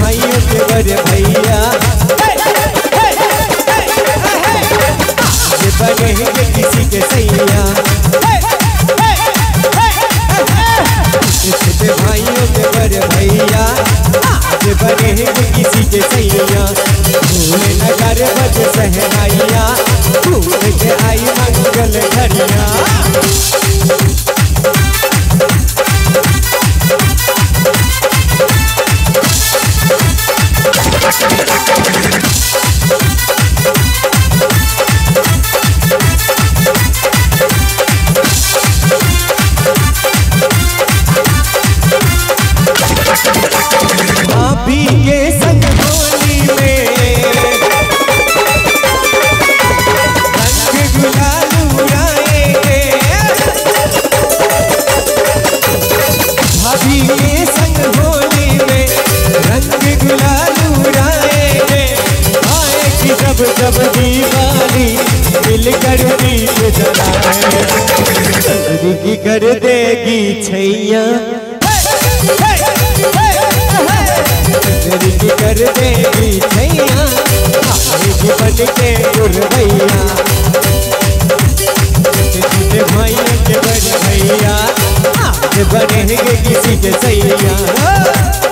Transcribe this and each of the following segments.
भाइयों के बड़े भैया ये किसी के सैया छोटे भाइयों के बड़े भैया ये बनेंगे किसी के सैया नगर बज सहना सब दीवानी मिलकर दीप जलाए। की कर देगी छैया। की कर देगी छैया। के उर्वैया। भैया के भैया बनेंगे किसी के सैया।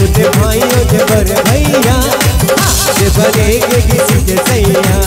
मुझे भाइयों जबर भैया। जबरेगे किसी के सैया।